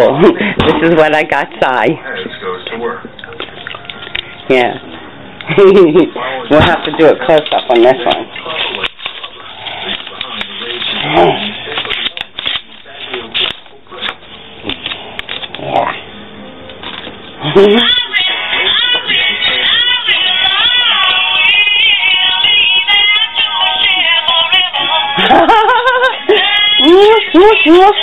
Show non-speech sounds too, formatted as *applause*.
*laughs* this is what I got, Cy. Goes to work. Yeah. *laughs* we'll have to do a close-up on this one. Yeah. *laughs* Woof, woof, woof.